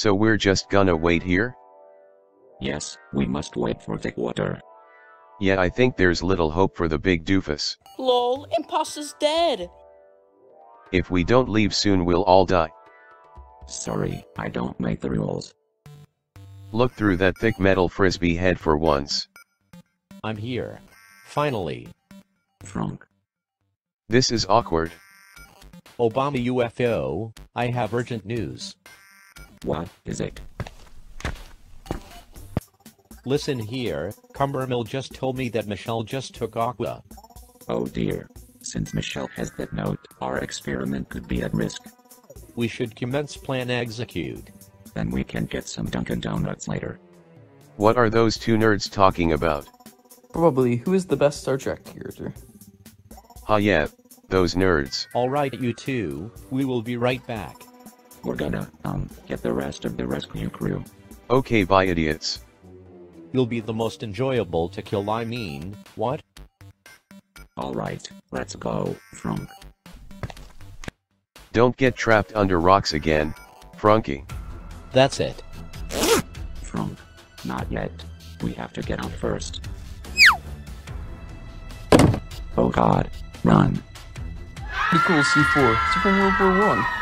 So we're just gonna wait here? Yes, we must wait for the water. Yeah, I think there's little hope for the big doofus. Lol, imposter's dead. If we don't leave soon, we'll all die. Sorry, I don't make the rules. Look through that thick metal frisbee head for once. I'm here. Finally. Frank. This is awkward. Obama UFO, I have urgent news. What is it? Listen here, Cumbermill just told me that Michelle just took Aqua. Oh dear. Since Michelle has that note, our experiment could be at risk. We should commence plan execute. Then we can get some Dunkin' Donuts later. What are those two nerds talking about? Probably, who is the best Star Trek character? Ha yeah, those nerds. Alright you two, we will be right back. We're gonna, um, get the rest of the rescue crew. Okay bye idiots. You'll be the most enjoyable to kill I mean, what? Alright, let's go, Frank. Don't get trapped under rocks again, Frunky. That's it. Frank. Not yet. We have to get out first. Oh god. Run. Equals C4. Super World War 1.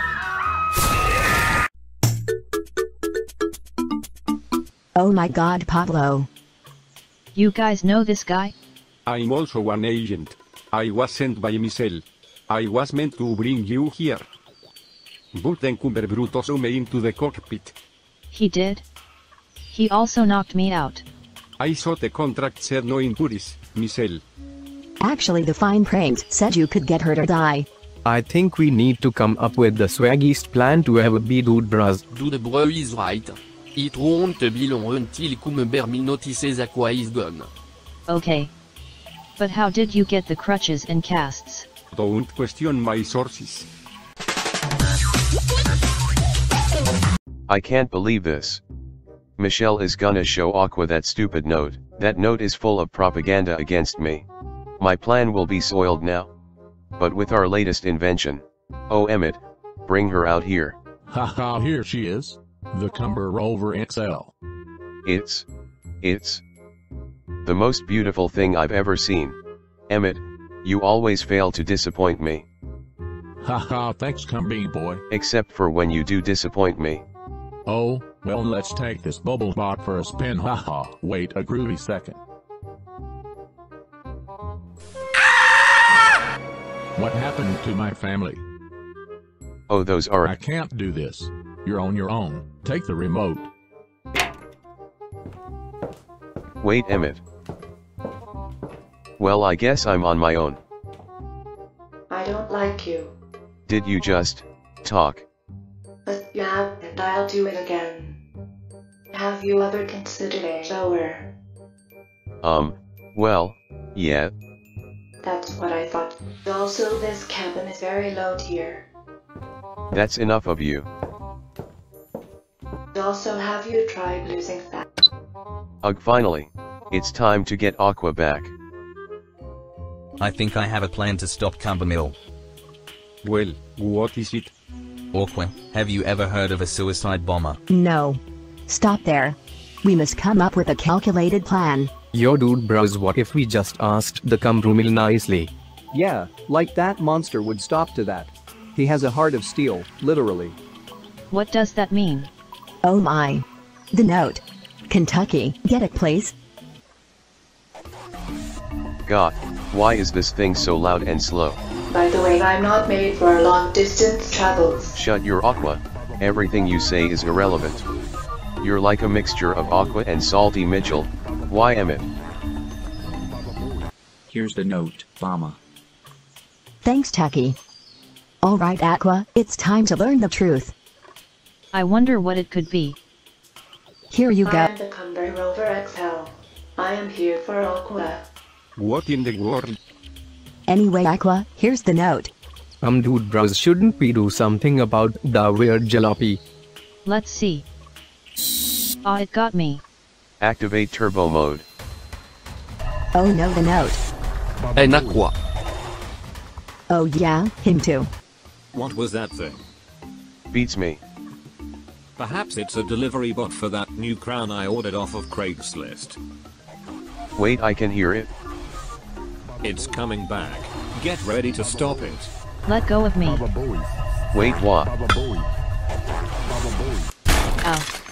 Oh my god, Pablo. You guys know this guy? I'm also an agent. I was sent by Michelle. I was meant to bring you here. But then Cumber Bruto threw me into the cockpit. He did? He also knocked me out. I thought the contract said no injuries, Michelle. Actually, the fine print said you could get hurt or die. I think we need to come up with the swaggiest plan to ever be dude bros. Dude bro is right. It won't be long until Cumbermill notices Aqua is gone. Okay. But how did you get the crutches and casts? Don't question my sources. I can't believe this. Michelle is gonna show Aqua that stupid note. That note is full of propaganda against me. My plan will be soiled now. But with our latest invention. Oh Emmett, bring her out here. Haha, here she is. The Cumber Rover XL. It's, it's the most beautiful thing I've ever seen. Emmett, you always fail to disappoint me. Haha, thanks Cumby boy. Except for when you do disappoint me. Oh, well let's take this bubble bot for a spin haha, wait a groovy second. What happened to my family? Oh those are- I can't do this. You're on your own, take the remote. Wait Emmett. Well I guess I'm on my own. I don't like you. Did you just, talk? But you have, and I'll do it again. Have you ever considered a shower? Um, well, yeah, That's what I thought. Also, this cabin is very low tier. that's enough of you. Also, have you tried losing fat? Ugh finally. It's time to get Aqua back. I think I have a plan to stop Cumbermill. Well, what is it? Aqua, have you ever heard of a suicide bomber? No. Stop there. We must come up with a calculated plan. Yo dude bros what if we just asked the Cumbrumil nicely? Yeah, like that monster would stop to that. He has a heart of steel, literally. What does that mean? Oh my. The note. Kentucky, get it please? God, why is this thing so loud and slow? By the way, I'm not made for long distance travels. Shut your Aqua, everything you say is irrelevant. You're like a mixture of Aqua and Salty Mitchell. Why am Emmett? Here's the note, Mama. Thanks, Tucky. Alright, Aqua, it's time to learn the truth. I wonder what it could be. Here you I go. am the Cumber Rover XL. I am here for Aqua. What in the world? Anyway, Aqua, here's the note. Um dude bros shouldn't we do something about the weird jalopy? Let's see. Ah, it got me. Activate turbo mode. Oh no, the note. An Aqua. Oh yeah, him too. What was that thing? Beats me. Perhaps it's a delivery bot for that new crown I ordered off of Craigslist. Wait I can hear it. It's coming back. Get ready to stop it. Let go of me. Wait what? Oh.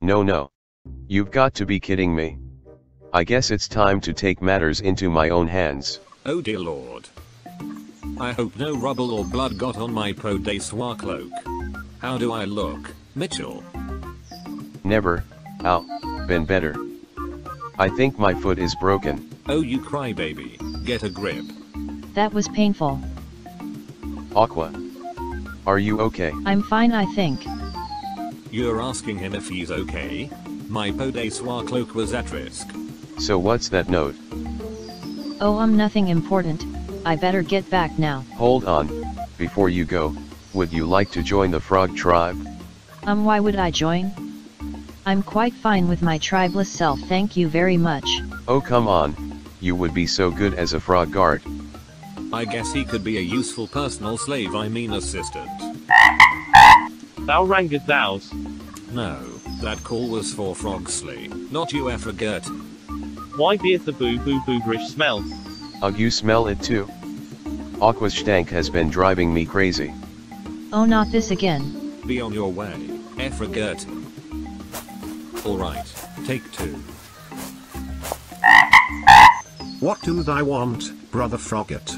No no. You've got to be kidding me. I guess it's time to take matters into my own hands. Oh dear lord. I hope no rubble or blood got on my Pro Day Soir cloak. How do I look, Mitchell? Never, ow, been better. I think my foot is broken. Oh you crybaby, get a grip. That was painful. Aqua. Are you okay? I'm fine I think. You're asking him if he's okay? My Pro Day Soir cloak was at risk. So what's that note? Oh I'm nothing important, I better get back now. Hold on, before you go, would you like to join the frog tribe? Um why would I join? I'm quite fine with my tribeless self thank you very much. Oh come on, you would be so good as a frog guard. I guess he could be a useful personal slave I mean assistant. Thou ranged thous. No, that call was for Frogsley, not you I forget. Why beeth the boo boo boogerish smell? Ugh you smell it too? Aqua's stank has been driving me crazy. Oh not this again. Be on your way, I forget. Alright, take two. What do thy want, brother Frogget?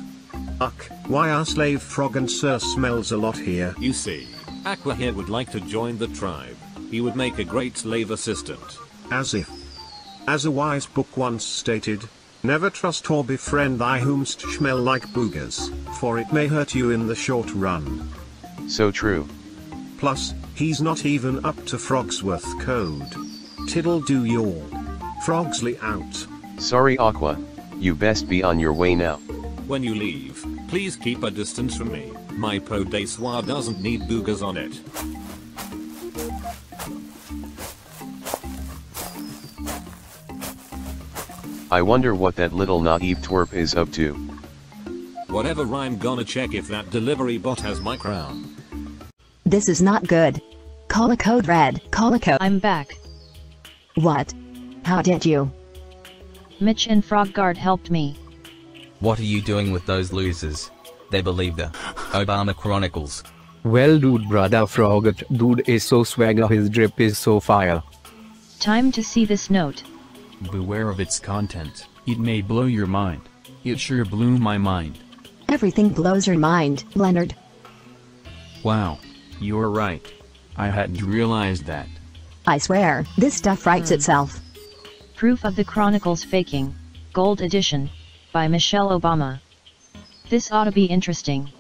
Uck, why our slave frog and sir smells a lot here? You see, Aqua here would like to join the tribe. He would make a great slave assistant. As if. As a wise book once stated, never trust or befriend thy whomst smell like boogers, for it may hurt you in the short run. So true. Plus, he's not even up to Frogsworth code. Tiddle do yawl. Frogsley out. Sorry Aqua, you best be on your way now. When you leave, please keep a distance from me. My Pro Day Soir doesn't need boogers on it. I wonder what that little naive twerp is up to. Whatever I'm gonna check if that delivery bot has my crown. This is not good. Call a code red. Call a code. I'm back. What? How did you? Mitch and Frogguard helped me. What are you doing with those losers? They believe the Obama Chronicles. Well dude brother Frogget dude is so swagger his drip is so fire. Time to see this note. Beware of its content, it may blow your mind. It sure blew my mind. Everything blows your mind, Leonard. Wow. You're right. I hadn't realized that. I swear, this stuff writes hmm. itself. Proof of the Chronicles Faking, Gold Edition, by Michelle Obama. This ought to be interesting.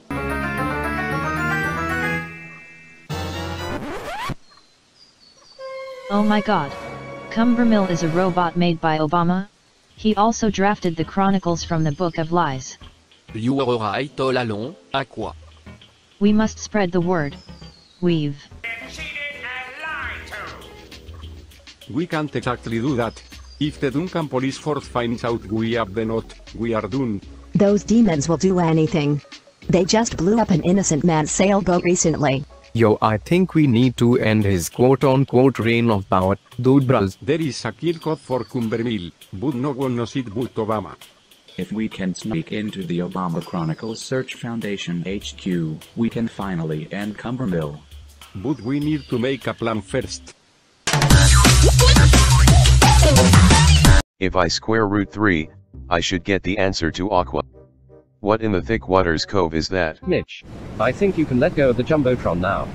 Oh my god. Cumbermill is a robot made by Obama? He also drafted the Chronicles from the Book of Lies. You are right all along, Aqua. We must spread the word. We've. We can't exactly do that. If the Duncan police force finds out we have the note, we are doomed. Those demons will do anything. They just blew up an innocent man's sailboat recently. Yo I think we need to end his quote unquote reign of power, dude bros. There is a kill code for Cumbermill, but no one knows it but Obama. If we can sneak into the Obama Chronicles Search Foundation HQ, we can finally end Cumbermill. But we need to make a plan first. If I square root 3, I should get the answer to Aqua. What in the thick waters cove is that? Mitch, I think you can let go of the Jumbotron now.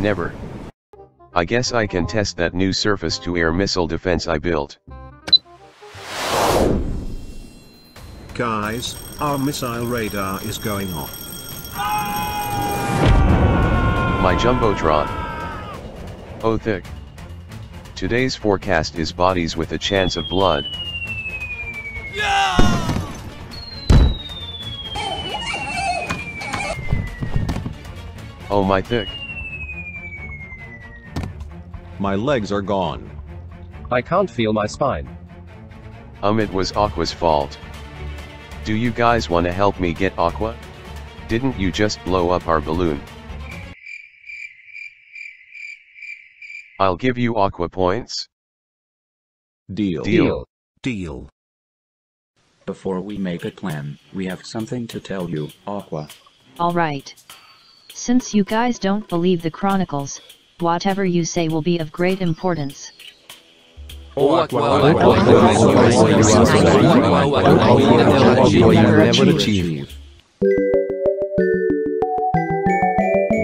Never. I guess I can test that new surface-to-air missile defense I built. Guys, our missile radar is going off. My Jumbotron. Oh thick. Today's forecast is bodies with a chance of blood. Oh my thick. My legs are gone. I can't feel my spine. Um it was Aqua's fault. Do you guys wanna help me get Aqua? Didn't you just blow up our balloon? I'll give you aqua points. Deal. Deal. Deal. Before we make a plan, we have something to tell you, Aqua. Alright. Since you guys don't believe the chronicles, whatever you say will be of great importance.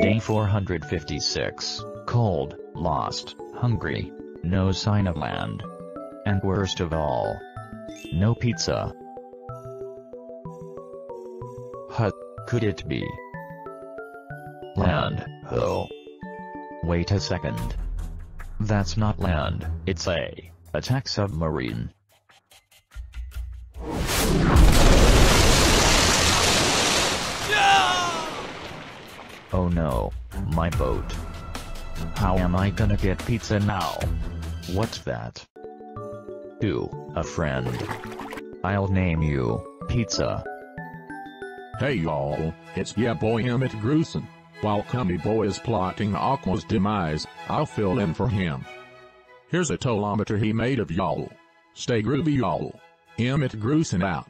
Day 456. Cold, lost, hungry, no sign of land. And worst of all, no pizza. Hut, could it be? Land, oh. Wait a second. That's not land, it's a attack submarine. Oh no, my boat. How am I gonna get pizza now? What's that? To, a friend. I'll name you, Pizza. Hey y'all, it's yeah boy Emmett Gruson. While Cummy Boy is plotting Aqua's demise, I'll fill in for him. Here's a tolometer he made of y'all. Stay groovy y'all. Emmett Gruson out.